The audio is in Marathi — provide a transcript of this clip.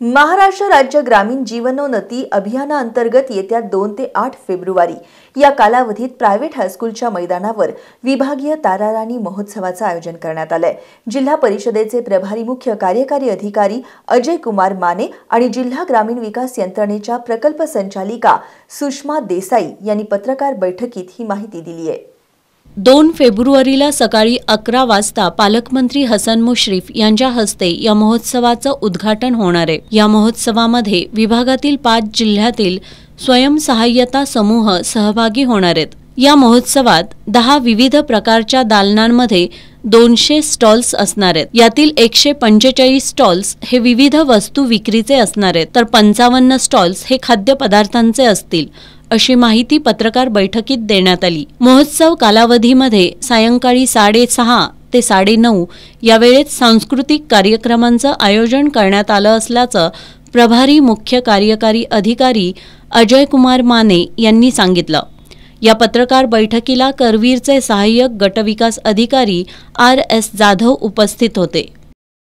महाराष्ट्र राज्य ग्रामीण जीवनोन्नती अभियानाअंतर्गत येत्या दोन ते आठ फेब्रुवारी या कालावधीत प्रायव्हेट हायस्कूलच्या मैदानावर विभागीय ताराराणी महोत्सवाचं आयोजन करण्यात आलंय. जिल्हा परिषदेचे प्रभारी मुख्य कार्यकारी अधिकारी अजय कुमार माने आणि जिल्हा ग्रामीण विकास यंत्रणेच्या प्रकल्प संचालिका सुषमा देसाई यांनी पत्रकार बैठकीत ही माहिती दिली आहे दोन फेब्रुवारीला सकाळी अकरा वाजता पालकमंत्री हसन मुश्रीफ यांच्या हस्ते या महोत्सवाचं उद्घाटन होणार आहे. या महोत्सवामध्ये विभागातील पाच जिल्ह्यातील स्वयंसहाय्यता समूह सहभागी होणार आहेत. या महोत्सवात दहा विविध प्रकारच्या दालनांमध्ये दोनशे स्टॉल्स असणार आहेत. यातील एकशे पंचेचाळीस स्टॉल्स हे विविध वस्तू विक्रीचे असणार आहेत. तर पंचावन्न स्टॉल्स हे खाद्यपदार्थांचे असतील. अशी माहिती पत्रकार बैठकीत देण्यात आली. महोत्सव कालावधीमध्ये सायंकाळी साडेसहा ते साडेनऊ या वेळेत सांस्कृतिक कार्यक्रमांचं आयोजन करण्यात आलं असल्याचं प्रभारी मुख्य कार्यकारी अधिकारी अजय कुमार माने यांनी सांगितलं. या पत्रकार बैठकीला करवीरचे सहाय्यक गटविकास अधिकारी आर एस जाधव उपस्थित होते.